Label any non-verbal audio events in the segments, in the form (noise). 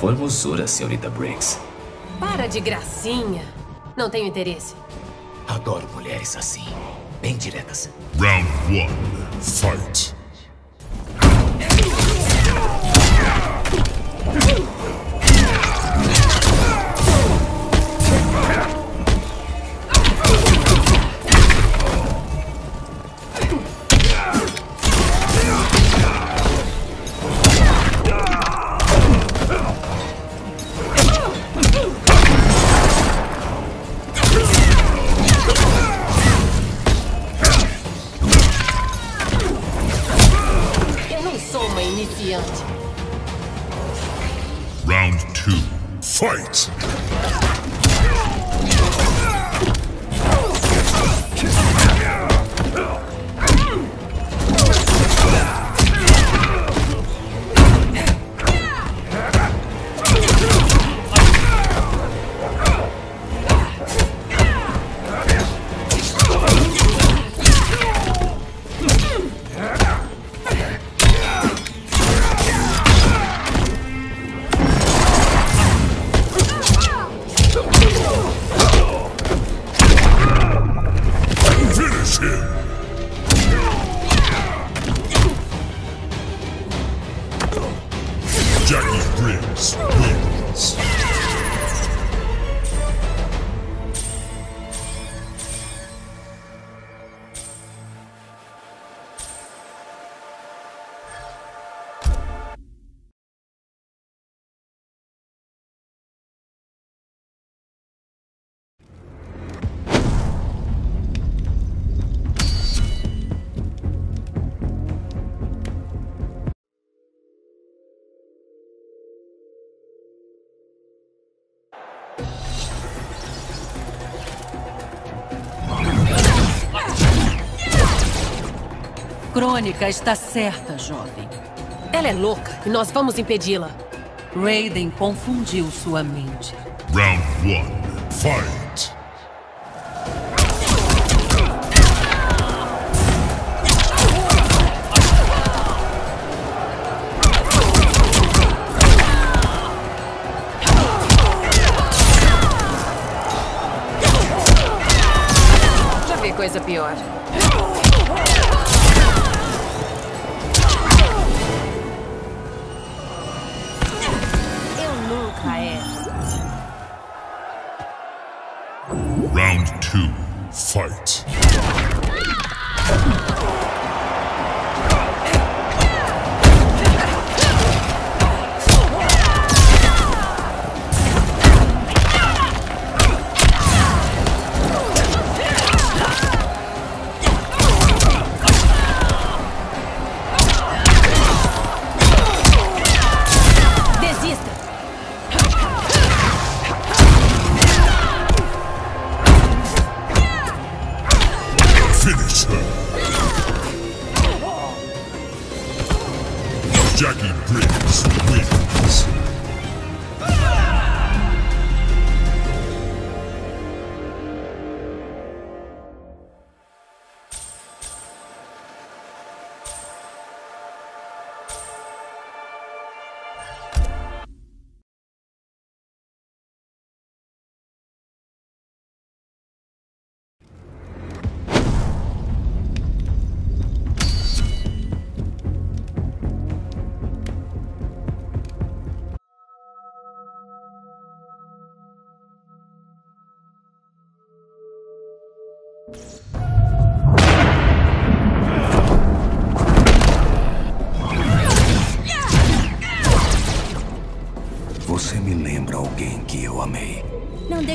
formosura, senhorita Briggs. Para de gracinha. Não tenho interesse. Adoro mulheres assim, bem diretas. Round one, fight. Uma. Round two, fight. Shoot! Crônica está certa, jovem. Ela é louca e nós vamos impedi-la. Raiden confundiu sua mente. Round one, fight. Já vi coisa pior.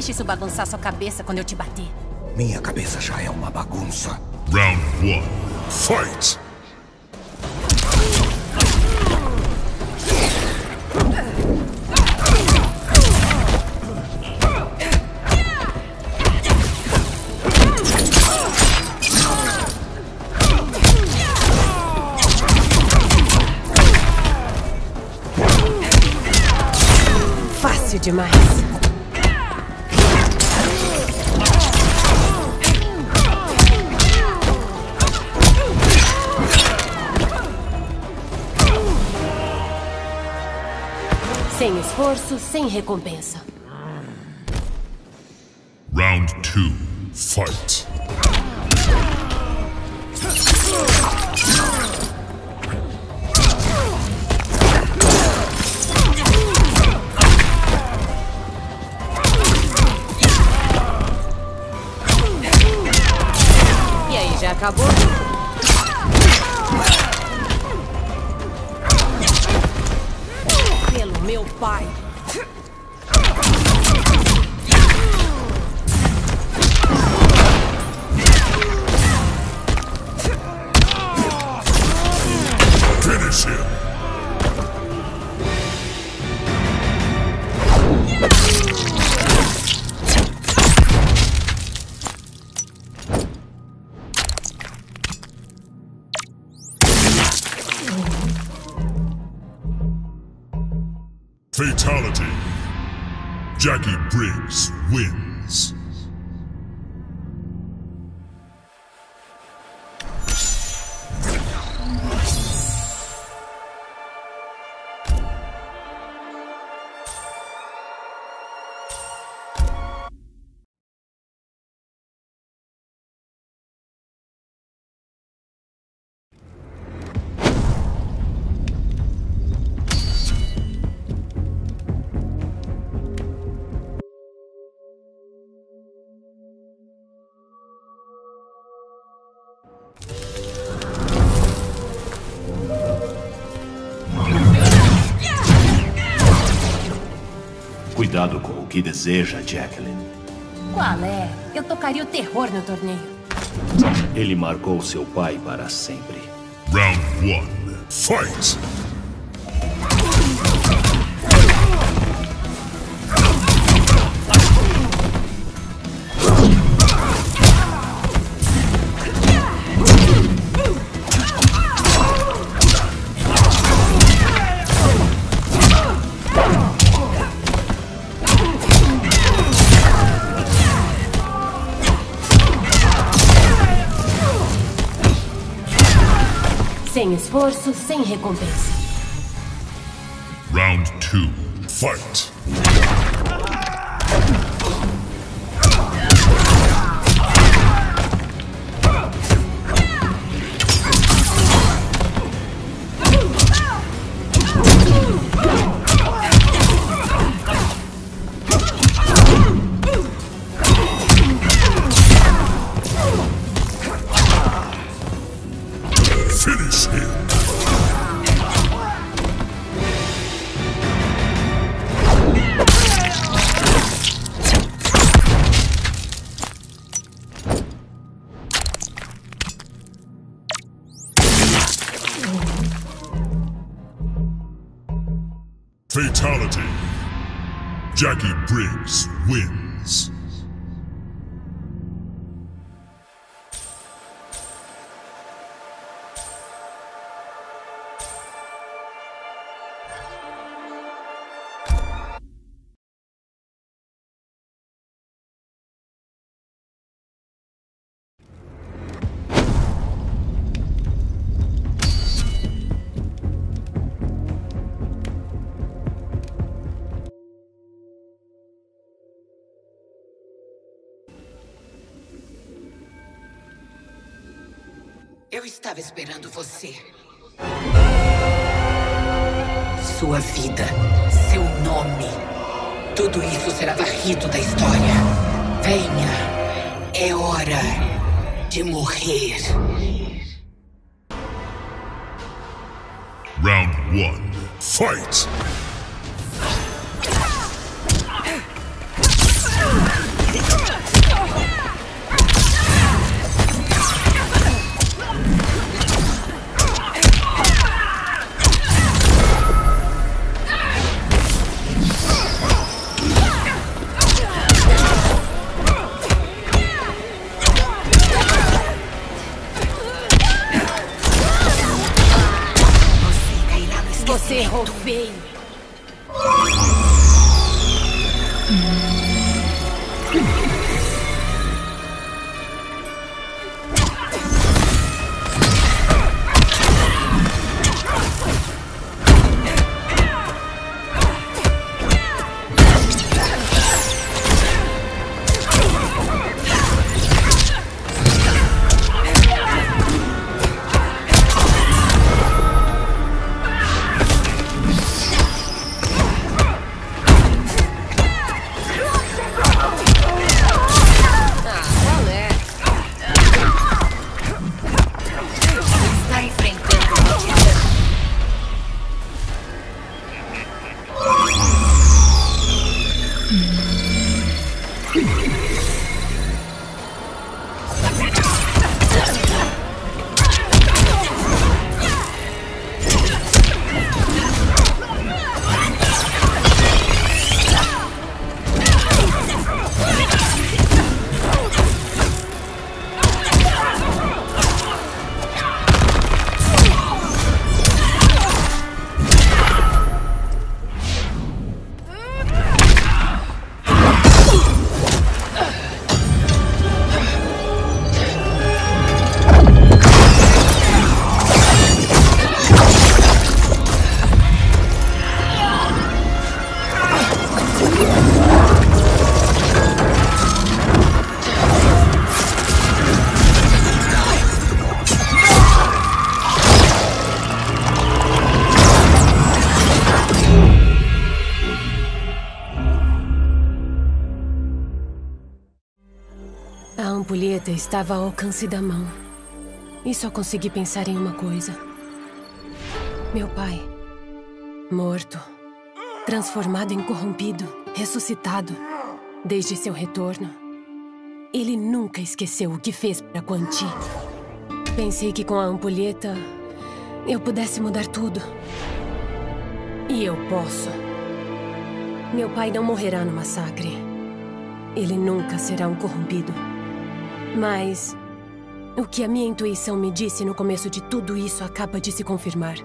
Deixe isso bagunçar sua cabeça quando eu te bater. Minha cabeça já é uma bagunça. Round one, fight. Fácil demais. Sem esforço, sem recompensa. Round two, fight. Fatality. Jackie Briggs wins. Que deseja, Jacqueline. Qual é? Eu tocaria o terror no torneio. Ele marcou seu pai para sempre. Round one, fight. Esforço, sem recompensa. Round two, fight. Fatality. Jackie Briggs wins. Estava esperando você. Sua vida, seu nome. Tudo isso será varrido da história. Venha. É hora de morrer. Round one, fight. (laughs) A ampulheta estava ao alcance da mão. E só consegui pensar em uma coisa. Meu pai. Morto. Transformado em corrompido. Ressuscitado. Desde seu retorno. Ele nunca esqueceu o que fez para Quan Chi. Pensei que com a ampulheta eu pudesse mudar tudo. E eu posso. Meu pai não morrerá no massacre. Ele nunca será um corrompido. Mas o que a minha intuição me disse no começo de tudo isso acaba de se confirmar.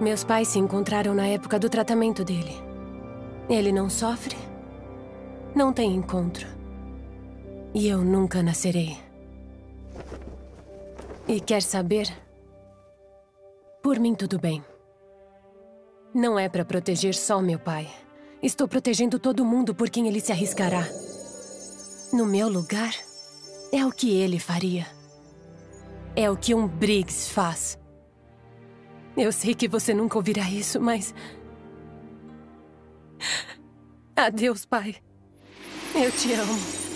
Meus pais se encontraram na época do tratamento dele. Ele não sofre, não tem encontro. E eu nunca nascerei. E quer saber? Por mim, tudo bem. Não é para proteger só meu pai. Estou protegendo todo mundo por quem ele se arriscará. No meu lugar, é o que ele faria. É o que um Briggs faz. Eu sei que você nunca ouvirá isso, mas. Adeus, pai. Eu te amo.